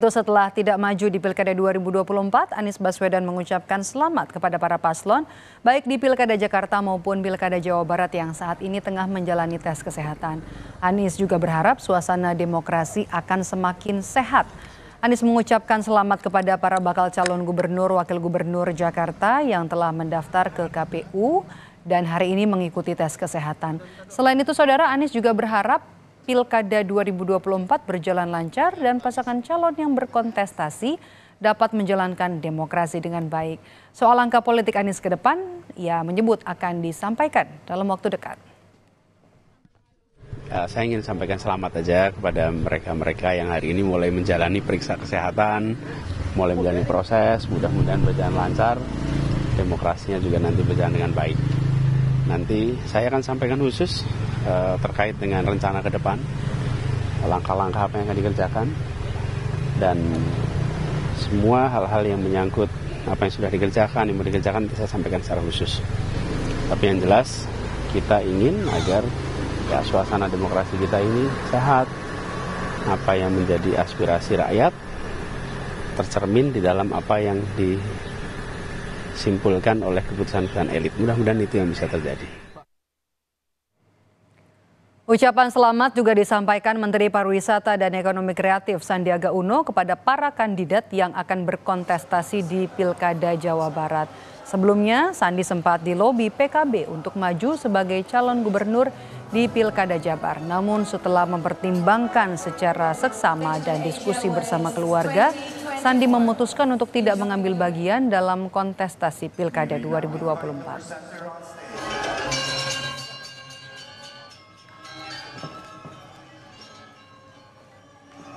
Setelah tidak maju di Pilkada 2024, Anies Baswedan mengucapkan selamat kepada para paslon, baik di Pilkada Jakarta maupun Pilkada Jawa Barat yang saat ini tengah menjalani tes kesehatan. Anies juga berharap suasana demokrasi akan semakin sehat. Anies mengucapkan selamat kepada para bakal calon gubernur wakil gubernur Jakarta yang telah mendaftar ke KPU dan hari ini mengikuti tes kesehatan. Selain itu, saudara Anies juga berharap Pilkada 2024 berjalan lancar dan pasangan calon yang berkontestasi dapat menjalankan demokrasi dengan baik. Soal langkah politik Anies ke depan, ia menyebut akan disampaikan dalam waktu dekat. Ya, saya ingin sampaikan selamat aja kepada mereka-mereka yang hari ini mulai menjalani periksa kesehatan, mulai menjalani proses, mudah-mudahan berjalan lancar, demokrasinya juga nanti berjalan dengan baik. Nanti saya akan sampaikan khusus uh, terkait dengan rencana ke depan, langkah-langkah apa yang akan dikerjakan, dan semua hal-hal yang menyangkut apa yang sudah dikerjakan, yang mau dikerjakan saya sampaikan secara khusus. Tapi yang jelas kita ingin agar ya suasana demokrasi kita ini sehat. Apa yang menjadi aspirasi rakyat tercermin di dalam apa yang disimpulkan oleh keputusan-keputusan elit. Mudah-mudahan itu yang bisa terjadi. Ucapan selamat juga disampaikan Menteri Pariwisata dan Ekonomi Kreatif Sandiaga Uno kepada para kandidat yang akan berkontestasi di Pilkada Jawa Barat. Sebelumnya, Sandi sempat dilobi PKB untuk maju sebagai calon gubernur di Pilkada Jabar. Namun setelah mempertimbangkan secara seksama dan diskusi bersama keluarga, Sandi memutuskan untuk tidak mengambil bagian dalam kontestasi Pilkada 2024.